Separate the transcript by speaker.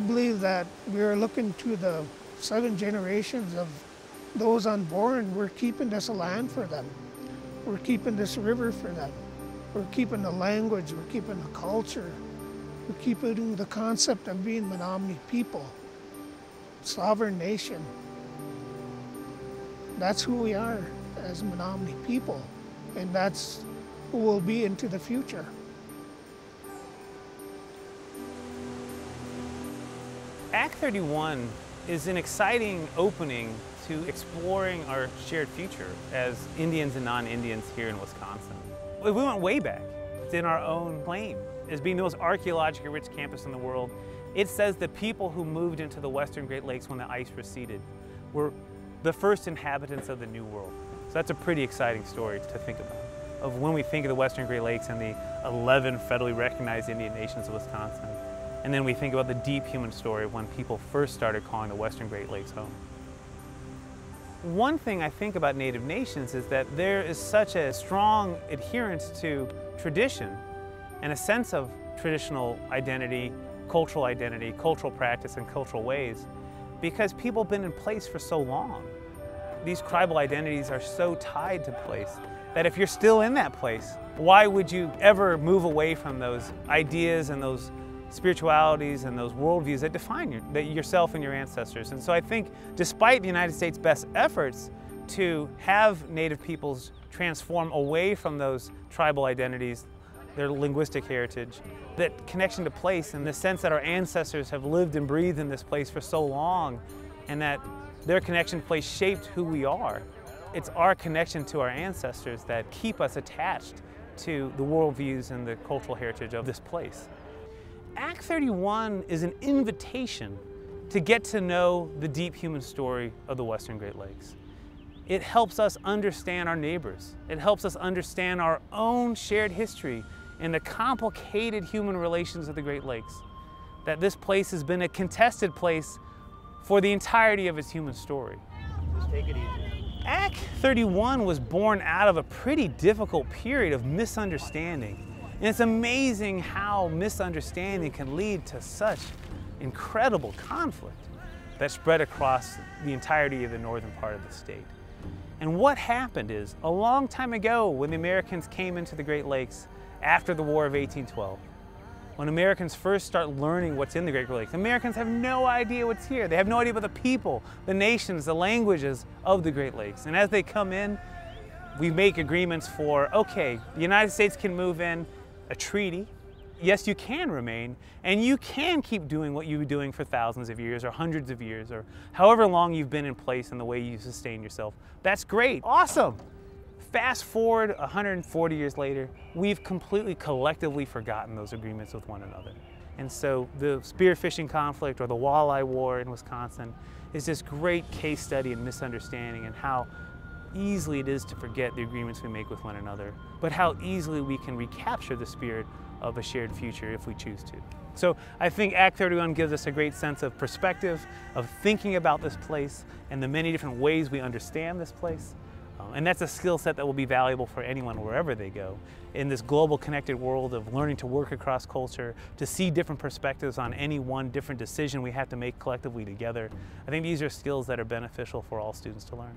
Speaker 1: believe that we're looking to the seven generations of those unborn. We're keeping this land for them. We're keeping this river for them. We're keeping the language, we're keeping the culture, we're keeping the concept of being Menominee people, sovereign nation. That's who we are as Menominee people, and that's who we'll be into the future.
Speaker 2: Act 31 is an exciting opening to exploring our shared future as Indians and non-Indians here in Wisconsin. We went way back. It's in our own claim as being the most archaeologically rich campus in the world. It says the people who moved into the western Great Lakes when the ice receded were the first inhabitants of the New World. So that's a pretty exciting story to think about. Of when we think of the western Great Lakes and the 11 federally recognized Indian nations of Wisconsin, and then we think about the deep human story when people first started calling the western Great Lakes home. One thing I think about Native nations is that there is such a strong adherence to tradition and a sense of traditional identity, cultural identity, cultural practice, and cultural ways because people have been in place for so long. These tribal identities are so tied to place that if you're still in that place, why would you ever move away from those ideas and those spiritualities and those worldviews that define your, that yourself and your ancestors. And so I think despite the United States' best efforts to have Native peoples transform away from those tribal identities, their linguistic heritage, that connection to place and the sense that our ancestors have lived and breathed in this place for so long and that their connection to place shaped who we are. It's our connection to our ancestors that keep us attached to the worldviews and the cultural heritage of this place. Act 31 is an invitation to get to know the deep human story of the Western Great Lakes. It helps us understand our neighbors. It helps us understand our own shared history and the complicated human relations of the Great Lakes. That this place has been a contested place for the entirety of its human story.
Speaker 3: Just take it easy.
Speaker 2: Act 31 was born out of a pretty difficult period of misunderstanding and it's amazing how misunderstanding can lead to such incredible conflict that spread across the entirety of the northern part of the state. And what happened is, a long time ago, when the Americans came into the Great Lakes after the War of 1812, when Americans first start learning what's in the Great Lakes, Americans have no idea what's here. They have no idea about the people, the nations, the languages of the Great Lakes. And as they come in, we make agreements for, okay, the United States can move in, a treaty, yes, you can remain, and you can keep doing what you've been doing for thousands of years or hundreds of years or however long you've been in place and the way you sustain yourself. That's great, awesome. Fast forward 140 years later, we've completely collectively forgotten those agreements with one another. And so the spearfishing conflict or the walleye war in Wisconsin is this great case study in misunderstanding and how easily it is to forget the agreements we make with one another, but how easily we can recapture the spirit of a shared future if we choose to. So I think Act 31 gives us a great sense of perspective, of thinking about this place and the many different ways we understand this place. Um, and that's a skill set that will be valuable for anyone wherever they go. In this global connected world of learning to work across culture, to see different perspectives on any one different decision we have to make collectively together, I think these are skills that are beneficial for all students to learn.